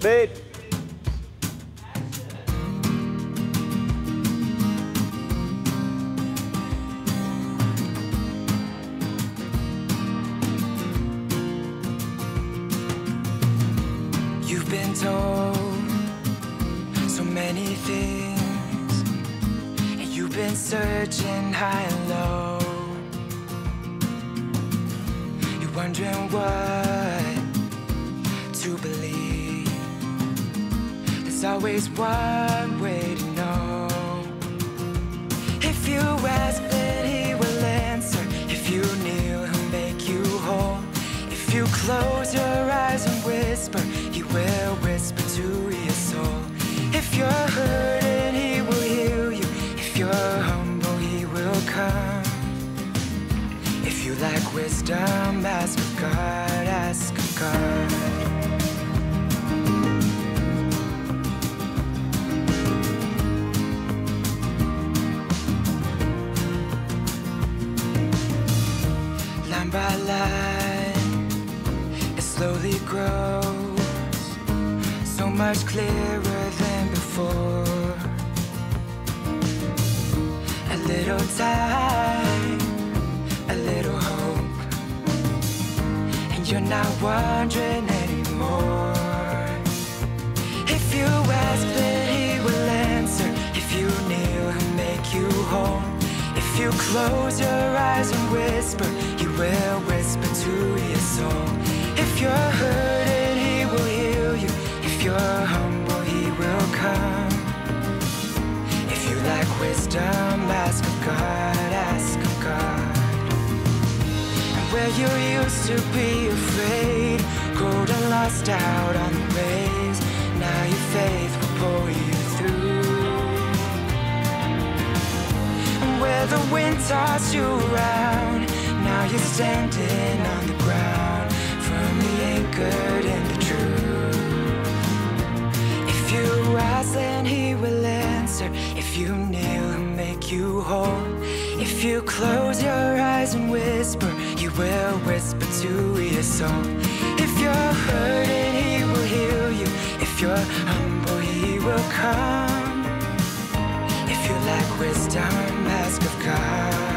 Speed. You've been told so many things, and you've been searching high and low. You're wondering what to believe. There's always one way to know. If you ask, then he will answer. If you kneel, he'll make you whole. If you close your eyes and whisper, he will whisper to your soul. If you're hurting, he will heal you. If you're humble, he will come. If you lack wisdom, ask By line, it slowly grows, so much clearer than before. A little time, a little hope, and you're not wondering close your eyes and whisper, he will whisper to your soul. If you're hurting, he will heal you. If you're humble, he will come. If you lack wisdom, ask of God, ask of God. And where you used to be afraid, cold and lost out on the waves, now your faith will pull you where the wind tossed you around, now you're standing on the ground, firmly anchored in the truth. If you ask, then he will answer. If you kneel, he'll make you whole. If you close your eyes and whisper, he will whisper to your soul. If you're hurting, he will heal you. If you're humble, he will come. If you lack wisdom, ask of God. Ask of God.